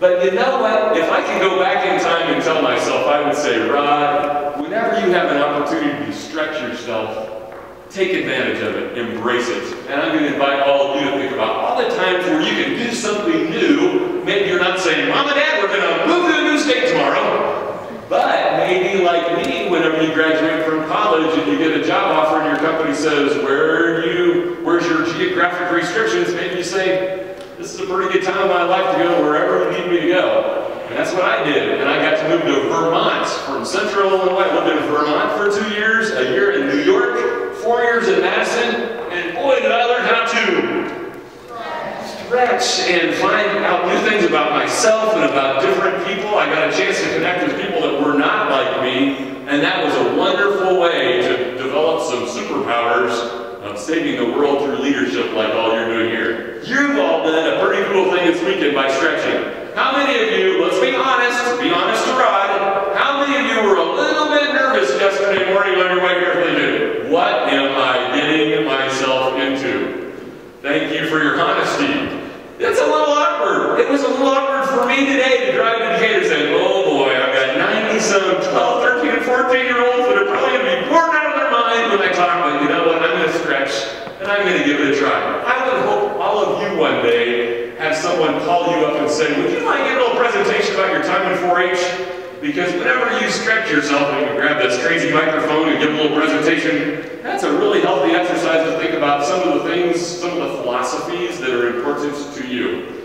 But you know what? If I could go back in time and tell myself, I would say, Rod, whenever you have an opportunity to stretch yourself, take advantage of it, embrace it. And I'm going to invite all of you to think about all the times where you can do something new. Maybe you're not saying, Mom and Dad, we're going to move to a new state tomorrow. But maybe like me, whenever you graduate from college and you get a job offer and your company says, where you, where's your geographic restrictions? Maybe you say, this is a pretty good time in my life to go wherever you need me to go. And that's what I did. And I got to move to Vermont from central Illinois. I lived in Vermont for two years, a year in New York, four years in Madison, and boy, did I learn how to stretch and find out new things about myself and about different people. I got a chance to connect with people that were not like me, and that was a wonderful way to develop some superpowers of saving the world through leadership like all you're doing here. You've all done a pretty cool thing this weekend by stretching. How many of you, let's be honest, be honest to Rod, how many of you were a little bit nervous yesterday morning on your way here thinking, what am I getting myself into? Thank you for your honesty. It's a little awkward. It was a little awkward for me today to drive to Decatur saying, oh boy, I've got 90 some 12, 13, and 14 year olds that are probably going to be bored out of their mind when I talk about, you know what, I'm going to stretch and I'm going to give it a try. I would hope all of you one day have someone call you up and say, would you mind a little presentation about your time in 4-H? Because whenever you stretch yourself and you grab this crazy microphone and give a little presentation, that's a really healthy exercise to think about some of the things, some of the philosophies that are important to you.